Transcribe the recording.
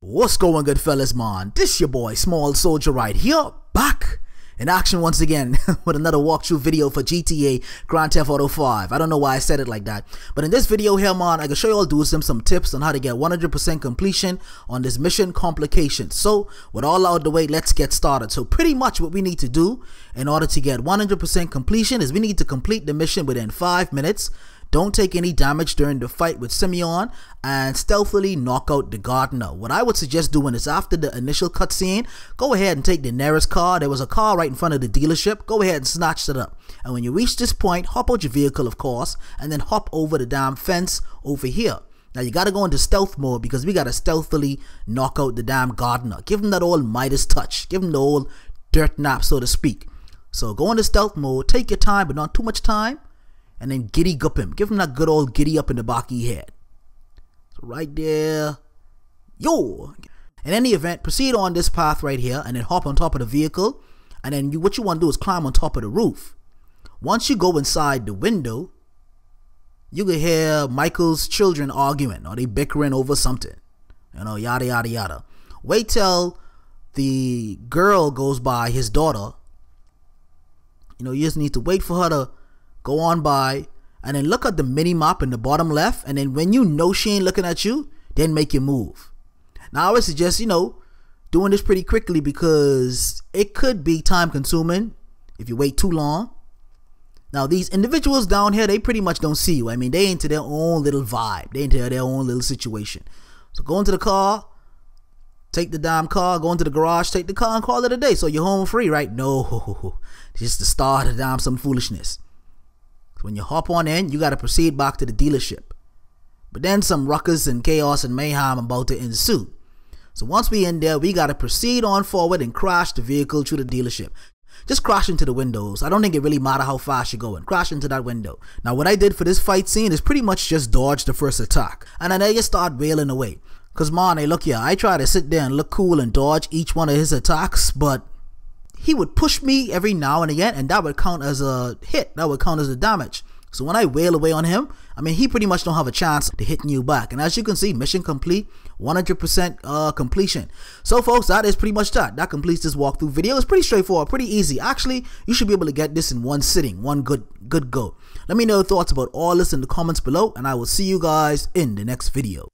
What's going good fellas man? This your boy Small Soldier right here, back in action once again with another walkthrough video for GTA Grand Theft Auto 5. I don't know why I said it like that. But in this video here man, I can show you all do some, some tips on how to get 100% completion on this mission complication. So with all out of the way, let's get started. So pretty much what we need to do in order to get 100% completion is we need to complete the mission within 5 minutes don't take any damage during the fight with Simeon and stealthily knock out the gardener. What I would suggest doing is after the initial cutscene, go ahead and take the nearest car. There was a car right in front of the dealership. Go ahead and snatch it up. And when you reach this point, hop out your vehicle, of course, and then hop over the damn fence over here. Now you gotta go into stealth mode because we gotta stealthily knock out the damn gardener. Give him that old Midas touch. Give him the old dirt nap, so to speak. So go into stealth mode, take your time, but not too much time and then giddy gup him. Give him that good old giddy up in the back of your head. So right there. Yo! In any event, proceed on this path right here and then hop on top of the vehicle. And then you, what you want to do is climb on top of the roof. Once you go inside the window, you can hear Michael's children arguing or they bickering over something. You know, yada yada yada. Wait till the girl goes by his daughter. You know, you just need to wait for her to go on by, and then look at the mini map in the bottom left. And then when you know she ain't looking at you, then make your move. Now I would suggest, you know, doing this pretty quickly because it could be time consuming if you wait too long. Now these individuals down here, they pretty much don't see you. I mean, they into their own little vibe. They into their own little situation. So go into the car, take the damn car, go into the garage, take the car and call it a day. So you're home free, right? No, just the start of damn some foolishness. When you hop on in, you got to proceed back to the dealership. But then some ruckus and chaos and mayhem about to ensue. So once we in there, we got to proceed on forward and crash the vehicle through the dealership. Just crash into the windows. I don't think it really matter how fast you're going. Crash into that window. Now what I did for this fight scene is pretty much just dodge the first attack. And then I just start wailing away. Cause man, hey look here, I try to sit there and look cool and dodge each one of his attacks, but he would push me every now and again, and that would count as a hit. That would count as a damage. So when I wail away on him, I mean, he pretty much don't have a chance to hit you back. And as you can see, mission complete, 100% uh, completion. So folks, that is pretty much that. That completes this walkthrough video. It's pretty straightforward, pretty easy. Actually, you should be able to get this in one sitting, one good, good go. Let me know your thoughts about all this in the comments below, and I will see you guys in the next video.